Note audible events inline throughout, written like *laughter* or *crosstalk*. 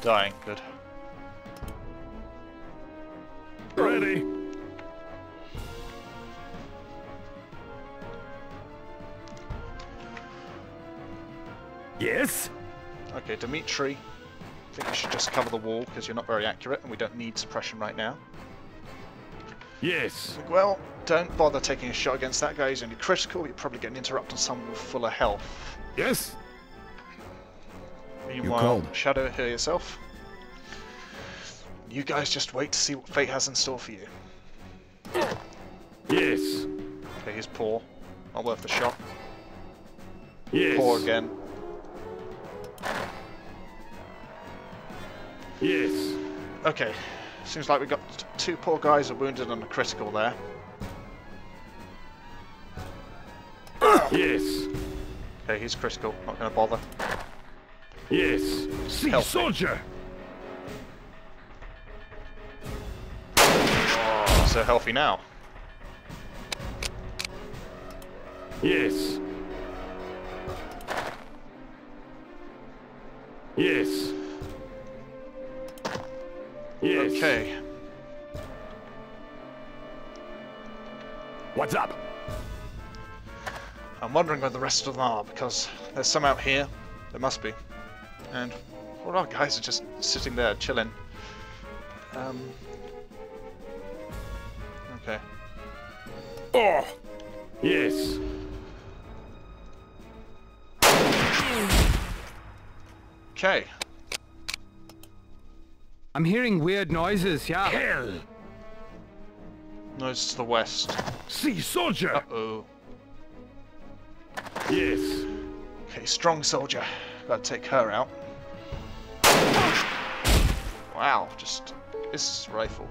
Dying, good. Ready. Yes? Okay, Dimitri, I think you should just cover the wall because you're not very accurate and we don't need suppression right now. Yes. Well, don't bother taking a shot against that guy. He's only critical. You're probably getting interrupted on someone with fuller health. Yes? Meanwhile. Shadow, heal yourself. You guys just wait to see what fate has in store for you. Yes. Okay, he's poor. Not worth the shot. Yes. Poor again. Yes. Okay, seems like we've got two poor guys are wounded and a critical there. Yes. Okay, he's critical. Not going to bother. Yes. See, Help me. soldier. Oh, so healthy now. Yes. Yes. Yes. Okay. What's up? I'm wondering where the rest of them are because there's some out here. There must be. And all our guys are just sitting there chilling. Um. Okay. Oh! Yes. Okay. I'm hearing weird noises, yeah. Hell. Noise to the west. See, soldier. Uh oh. Yes. Okay, strong soldier. Gotta take her out. Wow, just this rifle.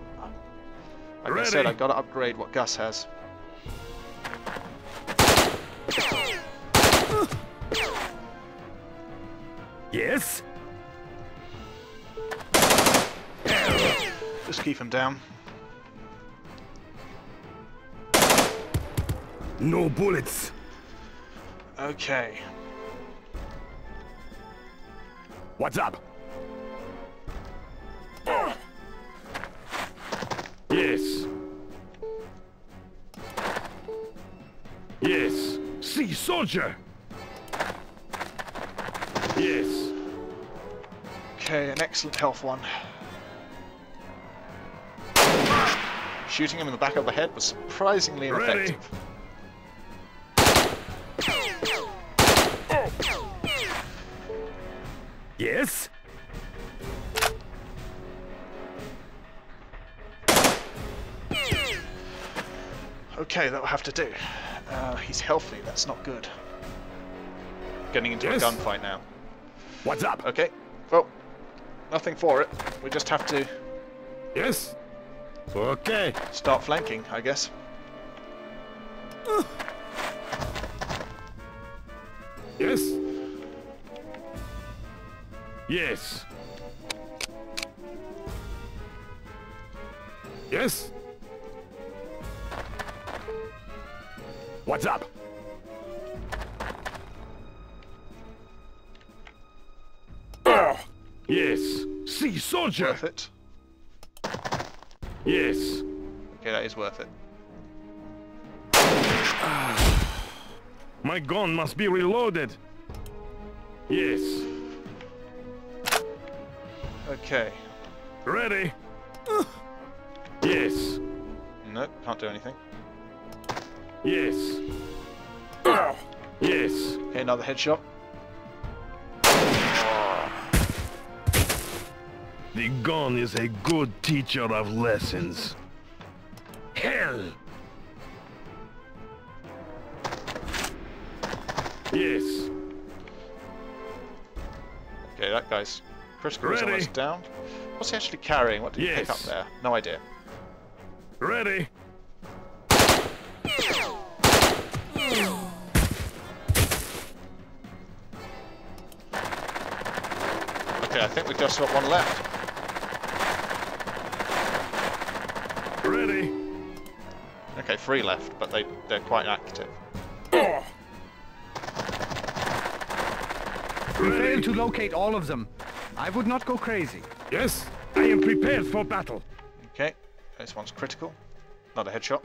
Like I said, Ready. I gotta upgrade what Gus has. Yes. Just keep him down. No bullets. Okay. What's up? Yes. Yes. See, soldier. Yes. Okay, an excellent health one. Shooting him in the back of the head was surprisingly Ready. ineffective. Yes. Okay, that'll have to do. Uh, he's healthy, that's not good. Getting into Yes. a gunfight now. What's up? Okay, well, nothing for it. We just have to Yes. Okay. start flanking, I guess. Yes. Yes. Yes. What's up? Yes. See, soldier. Worth it. Yes. Okay, that is worth it. My gun must be reloaded. Yes. Okay. Ready. *sighs* Yes. Nope, can't do anything. Yes. *sighs* Yes. Okay, another headshot. The gun is a good teacher of lessons. Hell! Guy's critical is Ready. almost down. What's he actually carrying? What did he pick up there? No idea. Ready. Okay, I think we've just got one left. Ready. Okay, three left, but they, they're quite active. We Ready. failed to locate all of them. I would not go crazy. Yes, I am prepared for battle. Okay, this one's critical. Not a headshot.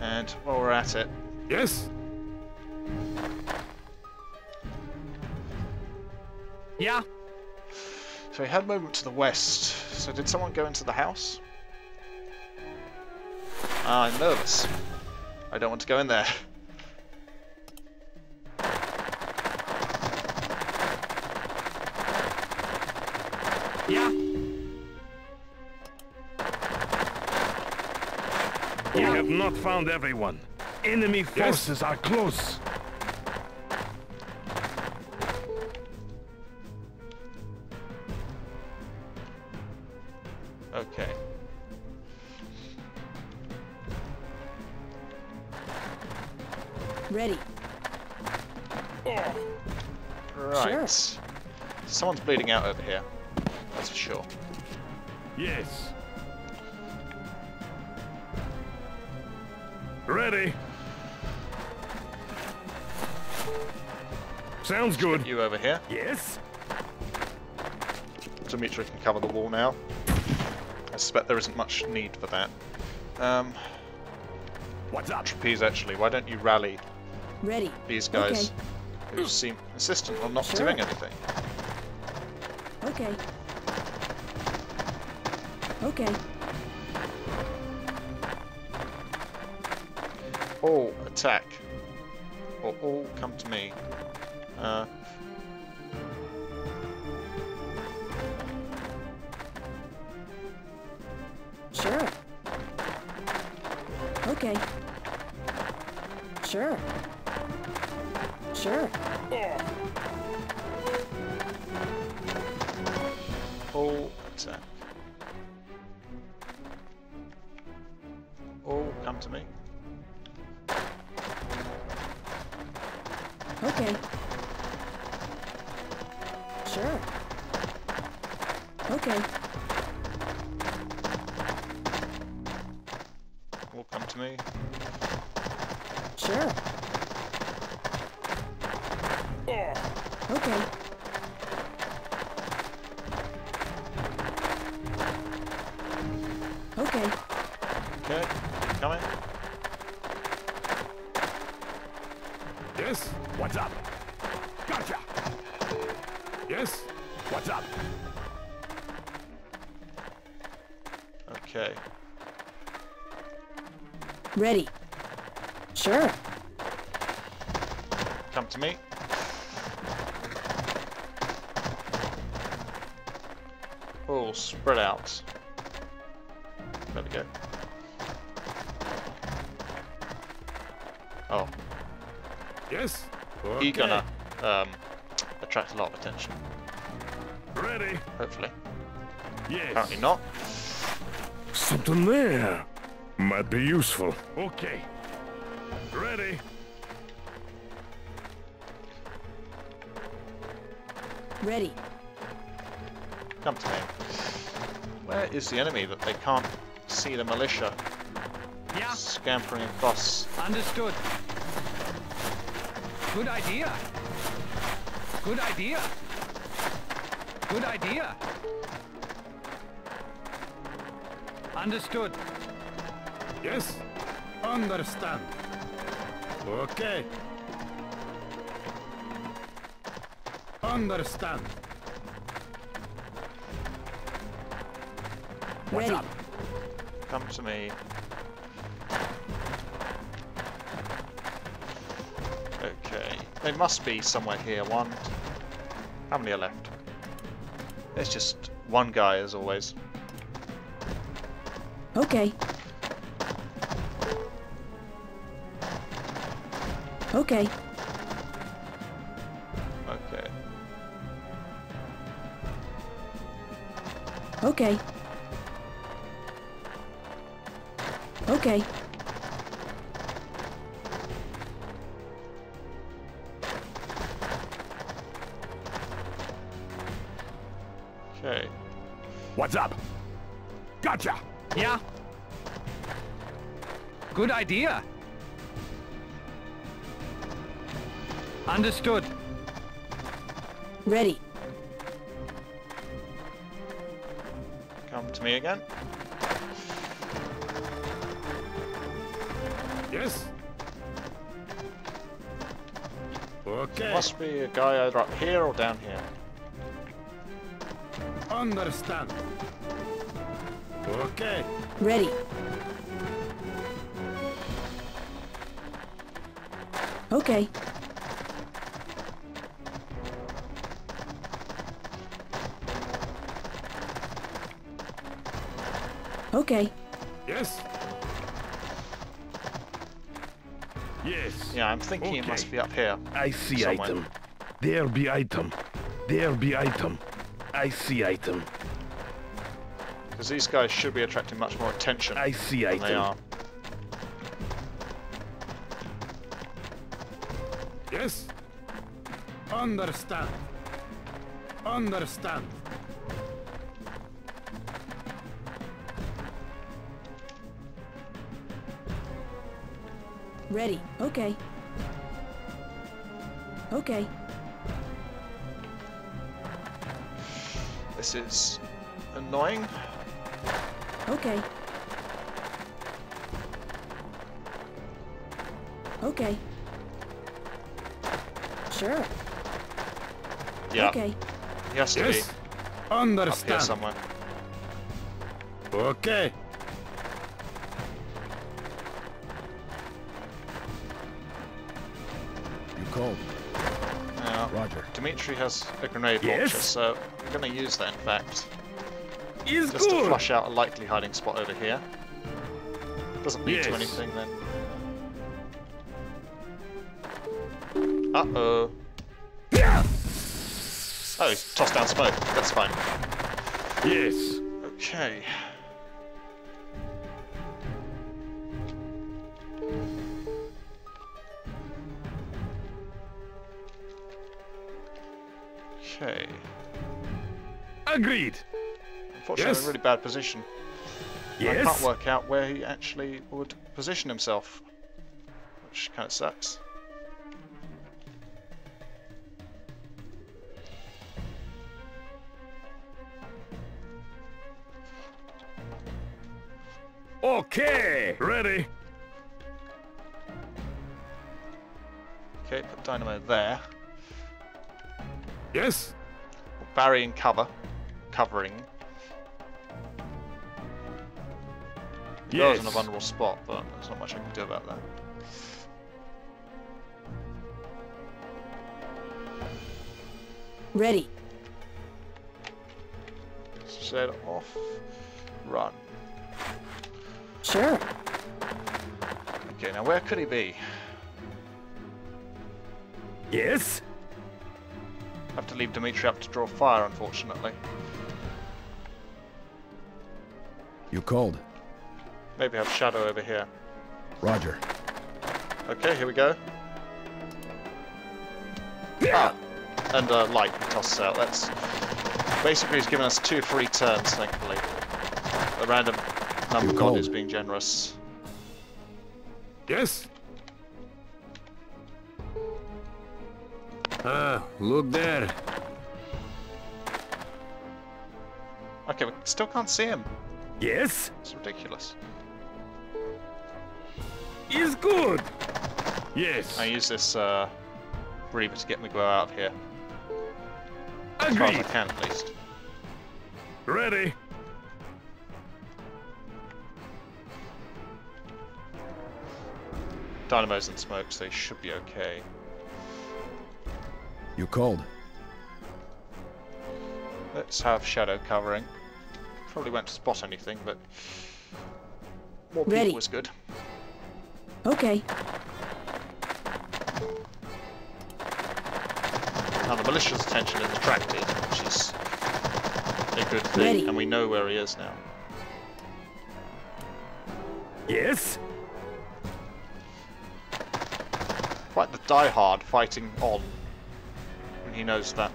And while we're at it, Yes, Yeah. so we had movement to the west. So did someone go into the house? Ah, I'm nervous. I don't want to go in there. *laughs* found everyone. Enemy forces are close. Okay. Ready. Right. Someone's bleeding out over here. That's for sure. Yes. Ready. Sounds good. You over here. Yes. Dimitri can cover the wall now. I suspect there isn't much need for that. Um, What's up? Trapeze, actually, why don't you rally Ready. these guys who seem insistent on not Sure. doing anything? Okay. Okay. All attack. Or all come to me. Uh, Sure. Okay. Sure. Sure. all attack. All come to me. Okay. Sure. Okay. All come to me. Sure. Okay. Okay. Okay, coming. What's up? Gotcha. Yes. What's up? Okay. Ready. Sure. Come to me. Oh, spread out. There we go. Oh, Yes. He gonna um, attract a lot of attention. Ready. Hopefully. Yes. Apparently not. Something there. Might be useful. Okay. Ready. Ready. Come to me. Where is the enemy that they can't see the militia Yeah. scampering across? Understood. Good idea. Good idea. Good idea. Understood. Yes. Understand. Okay. Understand. What's Ready. up? Come to me. They must be somewhere here. One. How many are left? There's just one guy, as always. Okay. Okay. Okay. Okay. Okay. Okay. Yeah. Good idea. Understood. Ready. Come to me again. Yes. Okay. Must be a guy either up here or down here. Understand. Okay. Ready. Okay. Okay. Yes. Yes. Yeah, I'm thinking it must be up here. I see Somewhere. item. There be item. There be item. I see item. Because these guys should be attracting much more attention I see than they item. are. Yes. Understand. Understand. Ready. Okay. Okay. This is annoying. Okay. Okay. Sure. Yeah, Okay. he has to Yes. be up here Understand. somewhere. Okay. You called. Now, Roger. Dimitri has a grenade Yes? launcher, so I'm going to use that in fact. Is Just to flush out a likely hiding spot over here. Doesn't lead to anything then. Uh-oh. Yeah. Oh, he's tossed down smoke. That's fine. Yes. Okay. Okay. Agreed. Unfortunately, Yes. a really bad position. Yes. I can't work out where he actually would position himself, which kind of sucks. Okay. Ready. Okay, put dynamo there. Yes. Barry and cover, covering. The girl's in a vulnerable spot, but there's not much I can do about that. Ready. Set off, run. Sure. Okay, now where could he be? Yes. have to leave Dimitri up to draw fire, unfortunately. You called. Maybe have Shadow over here. Roger. Okay, here we go. Ah, and uh, light he tosses out. That's basically he's given us two free turns, thankfully. The random number You god called. is being generous. Yes. Ah, look there. Okay, we still can't see him. Yes. It's ridiculous. Is good. Yes. I use this uh, Reaver to get me glow out of here. As far as I can, at least. Ready. Dynamo's and smokes, they should be okay. You called. Let's have Shadow covering. Probably won't spot anything, but more Ready. people was good. Okay. Now the militia's attention is attracted, which is a good thing, Ready. and we know where he is now. Yes. Quite the die-hard fighting on, when he knows that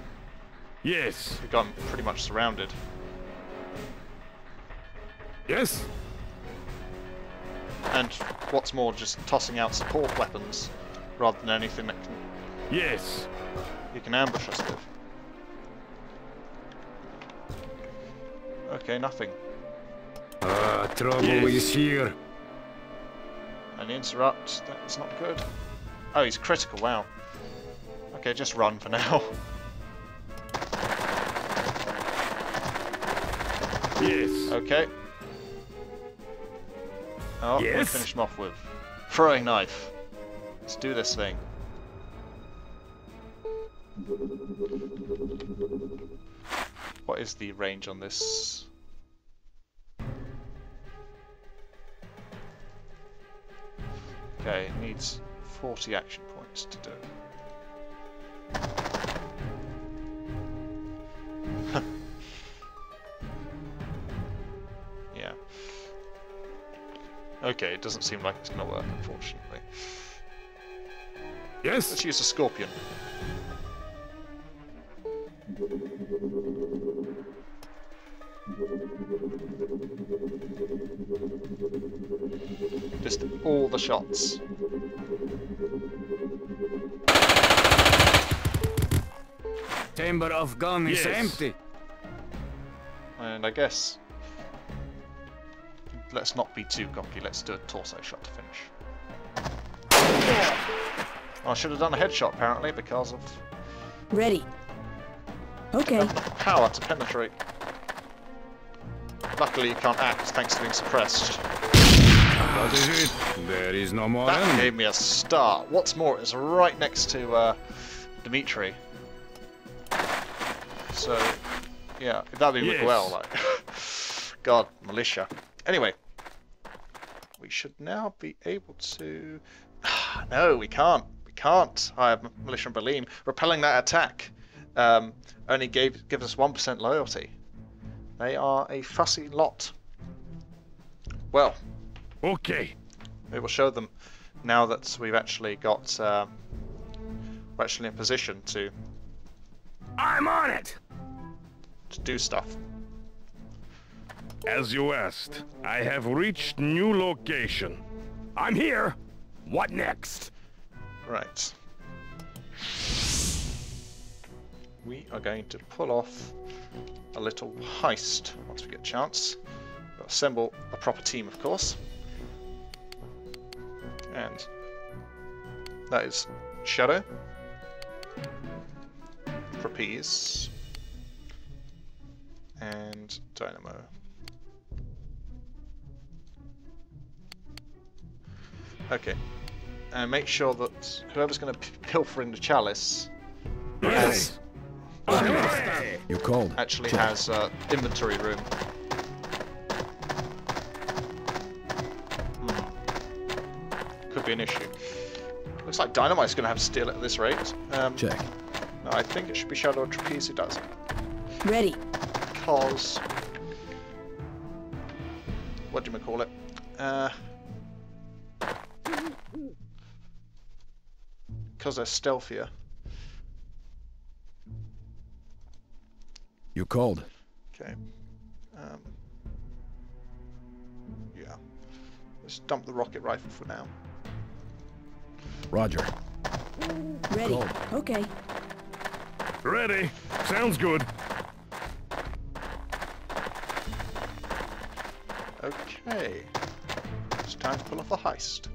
Yes. we've got him pretty much surrounded. Yes. And what's more, just tossing out support weapons rather than anything that can Yes. you can ambush us with. Okay, nothing. Ah, trouble Yes. is here. And interrupt, that's not good. Oh, he's critical, wow. Okay, just run for now. Yes. Okay. Oh, we Yes? finish him off with throwing knife. Let's do this thing. What is the range on this? Okay, it needs 40 action points to do. Okay, it doesn't seem like it's going to work, unfortunately. Let's Yes? use a scorpion. Just all the shots. Chamber of gun is Yes. empty. And I guess... Let's not be too cocky, let's do a torso shot to finish. I should have done a headshot apparently because of Ready. Okay. *laughs* power to penetrate. Luckily you can't act thanks to being suppressed. What is it? There is no more That enemy. gave me a start. What's more, it's right next to uh, Dimitri. So, yeah, that'd be Yes. Miguel, like, *laughs* God, militia. Anyway, we should now be able to. *sighs* no, we can't. We can't hire militia and Balime. Repelling that attack um, only gave gives us one percent loyalty. They are a fussy lot. Well, Okay. we will show them now that we've actually got uh, we're actually in position to I'm on it. to do stuff. As you asked, I have reached new location. I'm here. What next? Right. We are going to pull off a little heist once we get a chance. We'll assemble a proper team, of course. And that is Shadow, Trapeze, and Dynamo. Okay. And make sure that whoever's going to pilfer in the chalice has, You called. actually Check. has uh, inventory room. Hmm. Could be an issue. Looks like Dynamo's going to have to steal it at this rate. Um, Check. no, I think it should be Shadow or Trapeze who does it. Ready. Because... What do you call it? Uh... Because they're stealthier. You called. Okay. Um, yeah. Let's dump the rocket rifle for now. Roger. Ready. Called. Okay. Ready. Sounds good. Okay. It's time to pull off the heist.